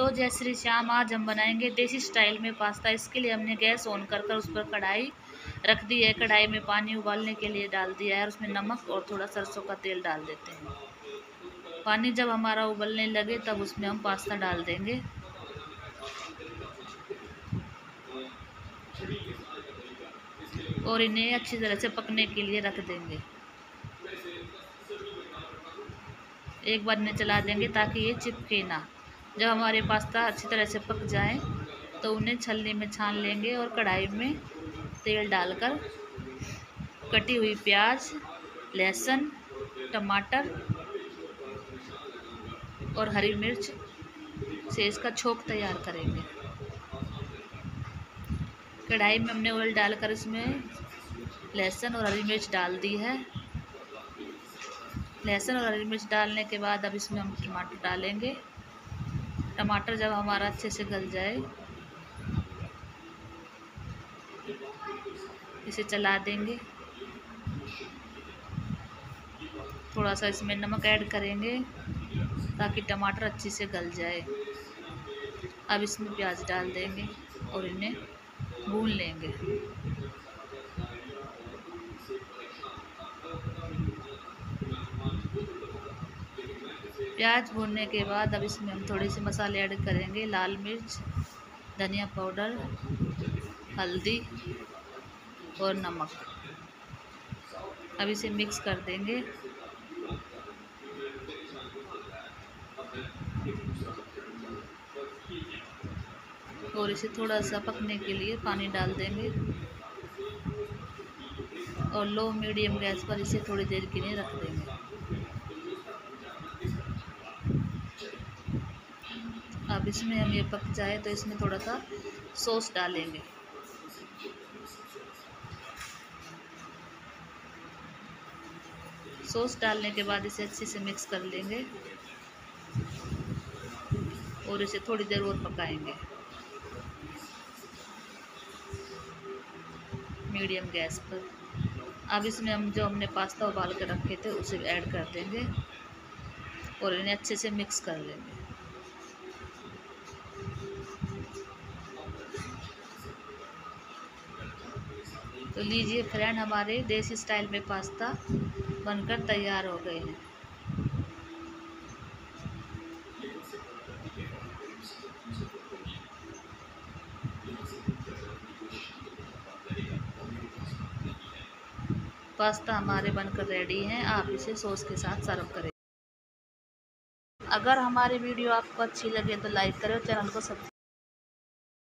तो जय श्री श्याम, आज हम बनाएँगे देसी स्टाइल में पास्ता। इसके लिए हमने गैस ऑन कर कर उस पर कढ़ाई रख दी है। कढ़ाई में पानी उबालने के लिए डाल दिया है और उसमें नमक और थोड़ा सरसों का तेल डाल देते हैं। पानी जब हमारा उबलने लगे, तब उसमें हम पास्ता डाल देंगे। और इन्हें अच्छी तरह से पकने के लिए रख देंगे। एक बार इन्हें चला देंगे ताकि ये चिपके ना। जब हमारे पास्ता अच्छी तरह से पक जाए तो उन्हें छलनी में छान लेंगे और कढ़ाई में तेल डालकर कटी हुई प्याज, लहसुन, टमाटर और हरी मिर्च से इसका छोंक तैयार करेंगे। कढ़ाई में हमने ऑयल डालकर इसमें लहसुन और हरी मिर्च डाल दी है। लहसुन और हरी मिर्च डालने के बाद अब इसमें हम टमाटर डालेंगे। टमाटर जब हमारा अच्छे से गल जाए, इसे चला देंगे। थोड़ा सा इसमें नमक ऐड करेंगे ताकि टमाटर अच्छे से गल जाए। अब इसमें प्याज डाल देंगे और इन्हें भून लेंगे। प्याज भूनने के बाद अब इसमें हम थोड़े से मसाले ऐड करेंगे। लाल मिर्च, धनिया पाउडर, हल्दी और नमक। अब इसे मिक्स कर देंगे। और इसे थोड़ा सा पकने के लिए पानी डाल देंगे। और लो मीडियम गैस पर इसे थोड़ी देर के लिए रख देंगे। अब इसमें हम ये पक जाए तो इसमें थोड़ा सा सॉस डालेंगे। सॉस डालने के बाद इसे अच्छे से मिक्स कर लेंगे और इसे थोड़ी देर और पकाएँगे। मीडियम गैस पर। अब इसमें हम जो हमने पास्ता उबाल कर रखे थे उसे ऐड कर देंगे और इन्हें अच्छे से मिक्स कर लेंगे। तो लीजिए फ्रेंड, हमारे देसी स्टाइल में पास्ता बनकर तैयार हो गए हैं। पास्ता हमारे बनकर रेडी हैं, आप इसे सॉस के साथ सर्व करें। अगर हमारी वीडियो आपको अच्छी लगे तो लाइक करें और चैनल को सब्सक्राइब